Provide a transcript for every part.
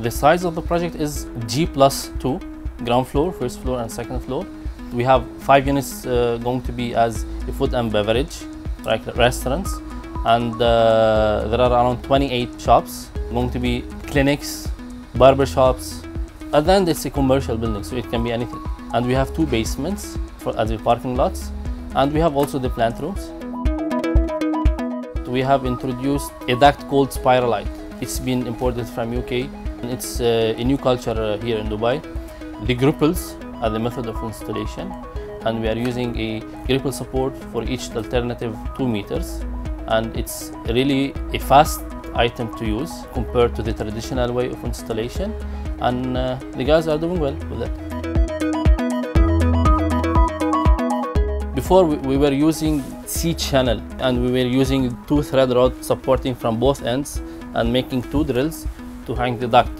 The size of the project is G plus 2, ground floor, first floor and second floor. We have five units uh, going to be as food and beverage, like restaurants. And uh, there are around 28 shops, going to be clinics, barber shops. At the end, it's a commercial building, so it can be anything. And we have two basements for, as the parking lots. And we have also the plant rooms. We have introduced a duct called Spiralite. It's been imported from UK. It's uh, a new culture uh, here in Dubai. The gripples are the method of installation and we are using a gripple support for each alternative 2 meters and it's really a fast item to use compared to the traditional way of installation and uh, the guys are doing well with it. Before we, we were using C channel and we were using two thread rod supporting from both ends and making two drills to hang the duct.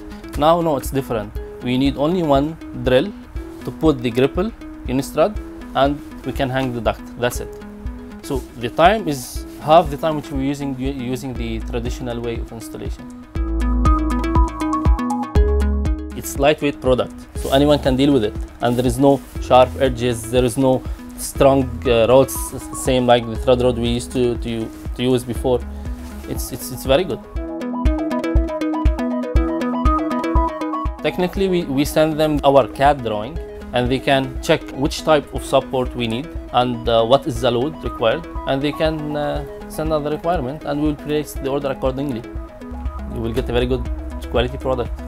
Now no, it's different. We need only one drill to put the gripple in strut and we can hang the duct. That's it. So the time is half the time which we're using using the traditional way of installation. It's lightweight product, so anyone can deal with it, and there is no sharp edges. There is no strong uh, rods, same like the thread rod we used to to, to use before. It's it's it's very good. Technically, we, we send them our CAD drawing and they can check which type of support we need and uh, what is the load required and they can uh, send out the requirement and we will place the order accordingly. You will get a very good quality product.